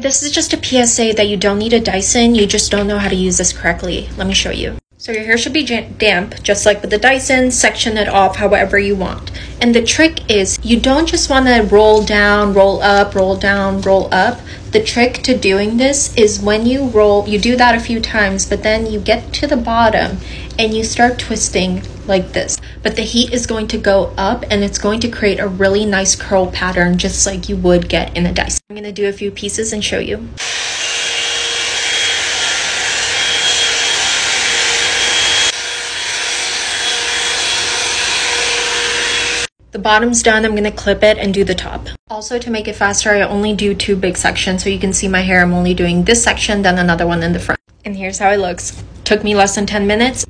This is just a PSA that you don't need a Dyson, you just don't know how to use this correctly. Let me show you. So your hair should be damp, just like with the Dyson, section it off however you want. And the trick is you don't just want to roll down, roll up, roll down, roll up. The trick to doing this is when you roll, you do that a few times, but then you get to the bottom and you start twisting like this. But the heat is going to go up and it's going to create a really nice curl pattern just like you would get in a Dyson. I'm going to do a few pieces and show you. The bottom's done, I'm gonna clip it and do the top. Also to make it faster, I only do two big sections so you can see my hair. I'm only doing this section, then another one in the front. And here's how it looks. Took me less than 10 minutes.